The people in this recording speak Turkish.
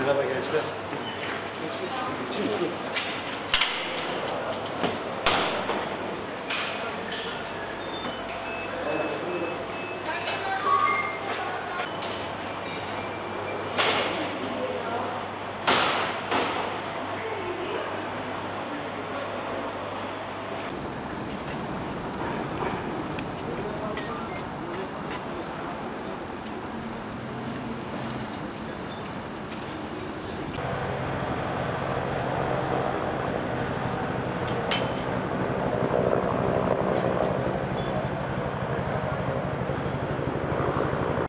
Merhaba gençler. Geçmiş. Geçmiş.